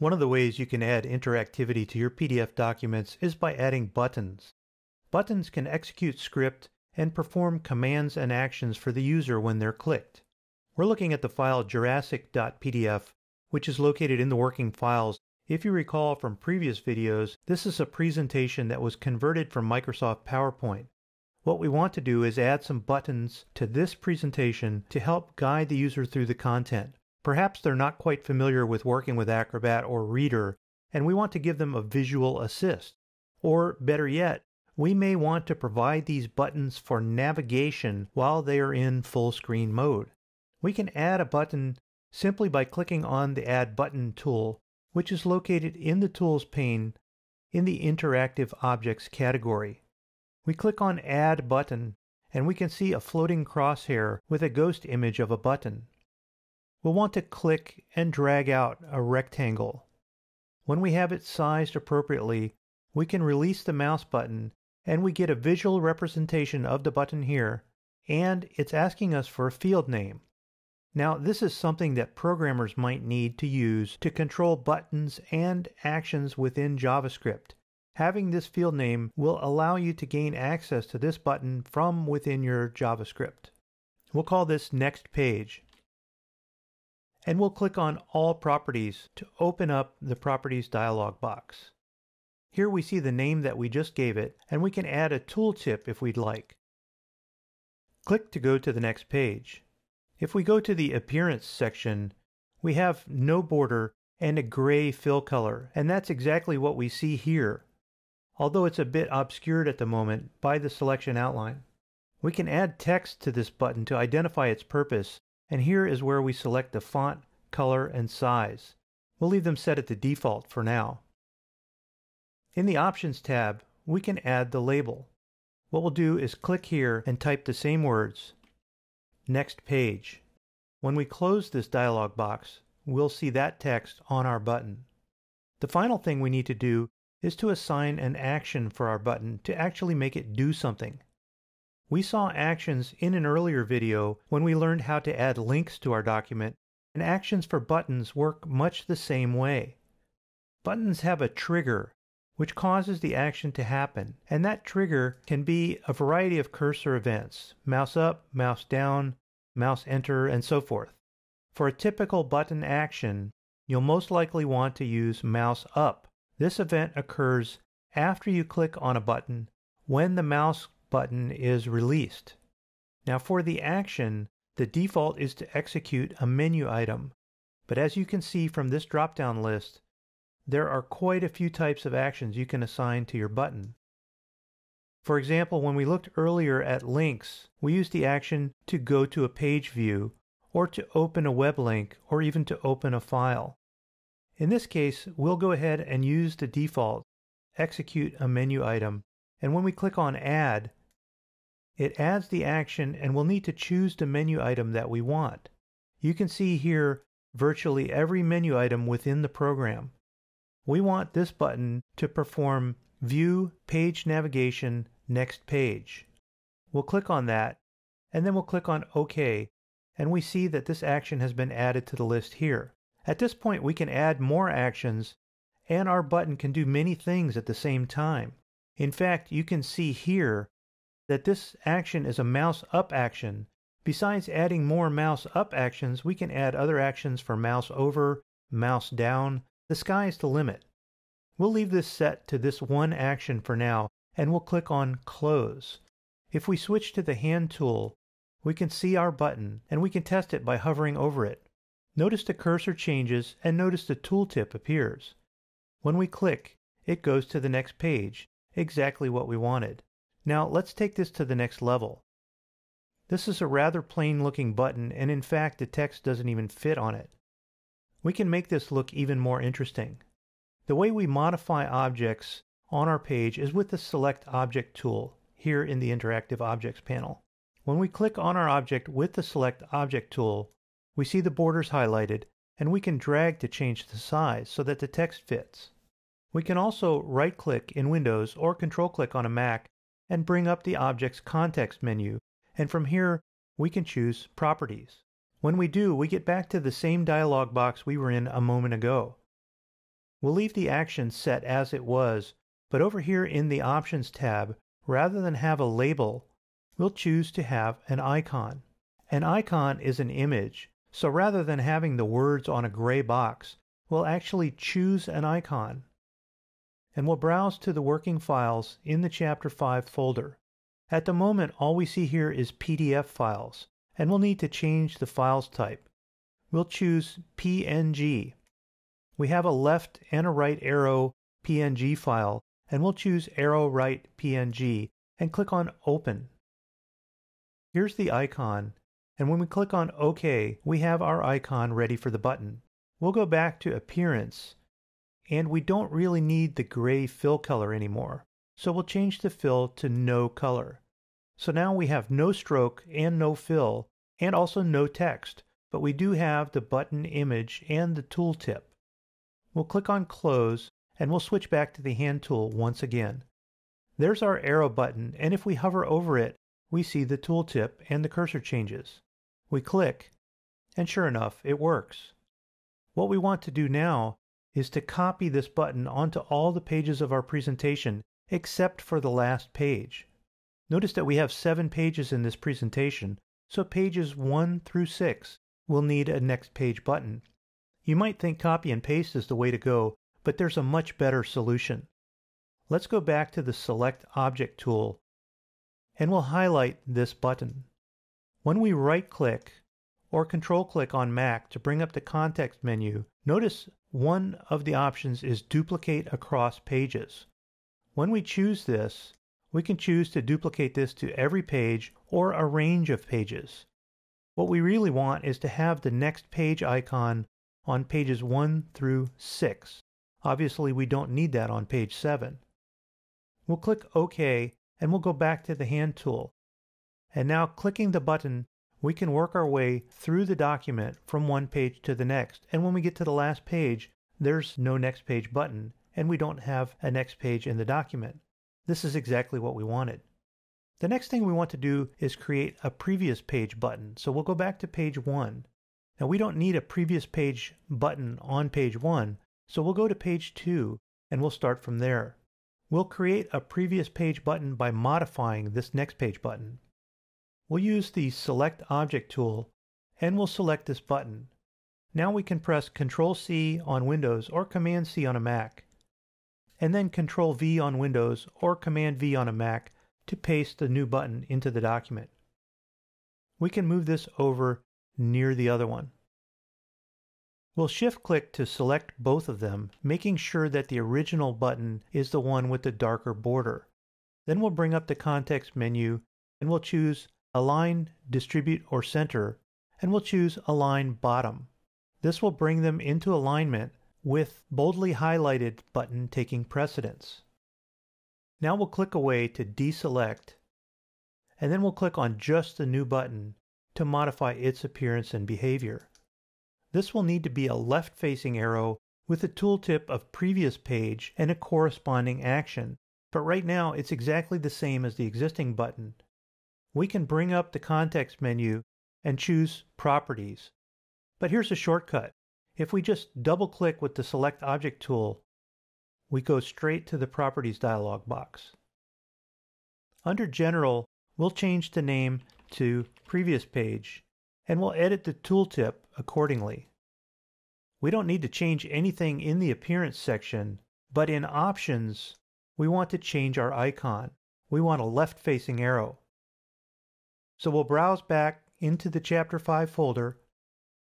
One of the ways you can add interactivity to your PDF documents is by adding buttons. Buttons can execute script and perform commands and actions for the user when they're clicked. We're looking at the file jurassic.pdf, which is located in the working files. If you recall from previous videos, this is a presentation that was converted from Microsoft PowerPoint. What we want to do is add some buttons to this presentation to help guide the user through the content. Perhaps they're not quite familiar with working with Acrobat or Reader, and we want to give them a visual assist. Or better yet, we may want to provide these buttons for navigation while they are in full screen mode. We can add a button simply by clicking on the Add Button tool, which is located in the Tools pane in the Interactive Objects category. We click on Add Button, and we can see a floating crosshair with a ghost image of a button. We'll want to click and drag out a rectangle. When we have it sized appropriately, we can release the mouse button and we get a visual representation of the button here, and it's asking us for a field name. Now, this is something that programmers might need to use to control buttons and actions within JavaScript. Having this field name will allow you to gain access to this button from within your JavaScript. We'll call this Next Page and we'll click on All Properties to open up the Properties dialog box. Here we see the name that we just gave it, and we can add a tooltip if we'd like. Click to go to the next page. If we go to the Appearance section, we have no border and a gray fill color, and that's exactly what we see here, although it's a bit obscured at the moment by the selection outline. We can add text to this button to identify its purpase and here is where we select the font, color, and size. We'll leave them set at the default for now. In the Options tab, we can add the label. What we'll do is click here and type the same words. Next page. When we close this dialog box, we'll see that text on our button. The final thing we need to do is to assign an action for our button to actually make it do something. We saw actions in an earlier video when we learned how to add links to our document, and actions for buttons work much the same way. Buttons have a trigger, which causes the action to happen, and that trigger can be a variety of cursor events mouse up, mouse down, mouse enter, and so forth. For a typical button action, you'll most likely want to use mouse up. This event occurs after you click on a button when the mouse button is released. Now for the action, the default is to execute a menu item, but as you can see from this drop-down list, there are quite a few types of actions you can assign to your button. For example, when we looked earlier at links, we used the action to go to a page view, or to open a web link, or even to open a file. In this case, we'll go ahead and use the default, execute a menu item, and when we click on Add, it adds the action and we'll need to choose the menu item that we want. You can see here virtually every menu item within the program. We want this button to perform View Page Navigation Next Page. We'll click on that and then we'll click on OK and we see that this action has been added to the list here. At this point we can add more actions and our button can do many things at the same time. In fact, you can see here that this action is a mouse up action. Besides adding more mouse up actions, we can add other actions for mouse over, mouse down. The sky is the limit. We'll leave this set to this one action for now, and we'll click on Close. If we switch to the Hand tool, we can see our button, and we can test it by hovering over it. Notice the cursor changes, and notice the tooltip appears. When we click, it goes to the next page, exactly what we wanted. Now let's take this to the next level. This is a rather plain looking button and in fact the text doesn't even fit on it. We can make this look even more interesting. The way we modify objects on our page is with the Select Object tool here in the Interactive Objects panel. When we click on our object with the Select Object tool, we see the borders highlighted and we can drag to change the size so that the text fits. We can also right click in Windows or control click on a Mac and bring up the object's context menu, and from here we can choose Properties. When we do, we get back to the same dialog box we were in a moment ago. We'll leave the action set as it was, but over here in the Options tab, rather than have a label, we'll choose to have an icon. An icon is an image, so rather than having the words on a gray box, we'll actually choose an icon. And we'll browse to the working files in the Chapter 5 folder. At the moment, all we see here is PDF files, and we'll need to change the files type. We'll choose PNG we have a left and a right arrow PNG file, and we'll choose arrow right PNG and click on Open. Here's the icon, and when we click on OK, we have our icon ready for the button. We'll go back to Appearance, and we don't really need the gray fill color anymore, so we'll change the fill to no color. So now we have no stroke and no fill, and also no text, but we do have the button image and the tooltip. We'll click on Close, and we'll switch back to the hand tool once again. There's our arrow button, and if we hover over it, we see the tooltip and the cursor changes. We click, and sure enough, it works. What we want to do now is to copy this button onto all the pages of our presentation except for the last page. Notice that we have seven pages in this presentation, so pages 1 through 6 will need a next page button. You might think copy and paste is the way to go, but there's a much better solution. Let's go back to the Select Object tool, and we'll highlight this button. When we right-click or control-click on Mac to bring up the context menu, notice one of the options is Duplicate Across Pages. When we choose this, we can choose to duplicate this to every page or a range of pages. What we really want is to have the next page icon on pages 1 through 6. Obviously, we don't need that on page 7. We'll click OK and we'll go back to the hand tool. And now clicking the button, we can work our way through the document from one page to the next. And when we get to the last page, there's no next page button, and we don't have a next page in the document. This is exactly what we wanted. The next thing we want to do is create a previous page button. So we'll go back to page 1 now we don't need a previous page button on page 1, so we'll go to page 2 and we'll start from there. We'll create a previous page button by modifying this next page button. We'll use the Select Object tool and we'll select this button. Now we can press Ctrl C on Windows or Command C on a Mac, and then Ctrl V on Windows or Command V on a Mac to paste the new button into the document. We can move this over near the other one. We'll shift click to select both of them, making sure that the original button is the one with the darker border. Then we'll bring up the context menu and we'll choose Align, Distribute, or Center, and we'll choose Align Bottom. This will bring them into alignment with boldly highlighted button taking precedence. Now we'll click away to deselect, and then we'll click on just the new button to modify its appearance and behavior. This will need to be a left-facing arrow with a tooltip of previous page and a corresponding action, but right now it's exactly the same as the existing button. We can bring up the context menu and choose Properties. But here's a shortcut. If we just double-click with the Select Object tool, we go straight to the Properties dialog box. Under General, we'll change the name to Previous Page, and we'll edit the tooltip accordingly. We don't need to change anything in the Appearance section, but in Options, we want to change our icon. We want a left-facing arrow. So we'll browse back into the Chapter 5 folder,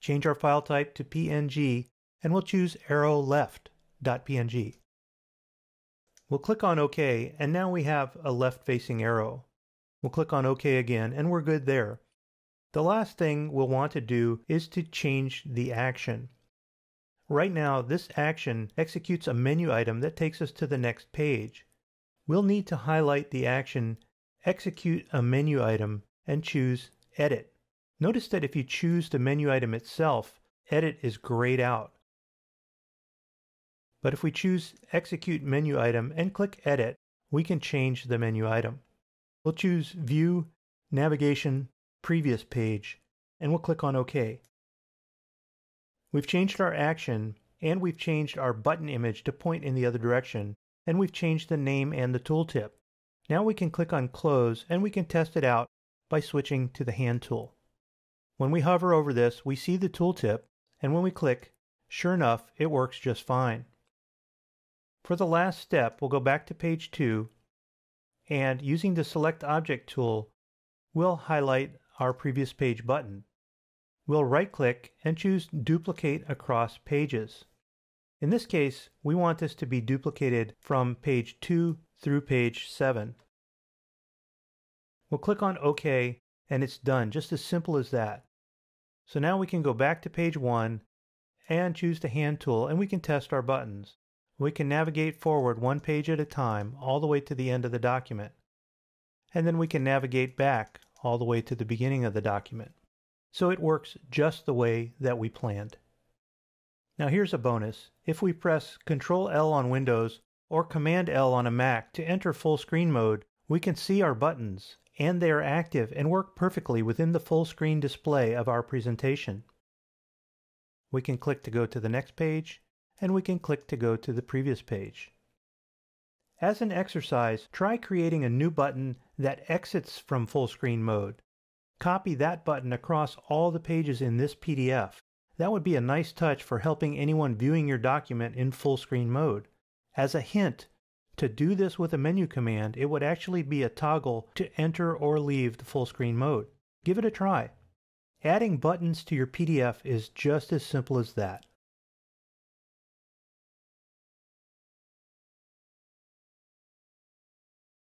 change our file type to PNG, and we'll choose arrow left.png. We'll click on OK, and now we have a left-facing arrow. We'll click on OK again, and we're good there. The last thing we'll want to do is to change the action. Right now, this action executes a menu item that takes us to the next page. We'll need to highlight the action Execute a menu item and choose Edit. Notice that if you choose the menu item itself, Edit is grayed out. But if we choose Execute Menu Item and click Edit, we can change the menu item. We'll choose View, Navigation, Previous Page, and we'll click on OK. We've changed our action, and we've changed our button image to point in the other direction, and we've changed the name and the tooltip. Now we can click on Close and we can test it out by switching to the Hand tool. When we hover over this, we see the tooltip, and when we click, sure enough, it works just fine. For the last step, we'll go back to page 2, and using the Select Object tool, we'll highlight our previous page button. We'll right-click and choose Duplicate Across Pages. In this case, we want this to be duplicated from page 2 through page 7. We'll click on OK and it's done, just as simple as that. So now we can go back to page 1 and choose the hand tool and we can test our buttons. We can navigate forward one page at a time all the way to the end of the document. And then we can navigate back all the way to the beginning of the document. So it works just the way that we planned. Now here's a bonus. If we press Ctrl L on Windows or Command L on a Mac to enter full screen mode, we can see our buttons, and they are active and work perfectly within the full screen display of our presentation. We can click to go to the next page, and we can click to go to the previous page. As an exercise, try creating a new button that exits from full screen mode. Copy that button across all the pages in this PDF. That would be a nice touch for helping anyone viewing your document in full screen mode. As a hint, to do this with a menu command, it would actually be a toggle to enter or leave the full screen mode. Give it a try. Adding buttons to your PDF is just as simple as that.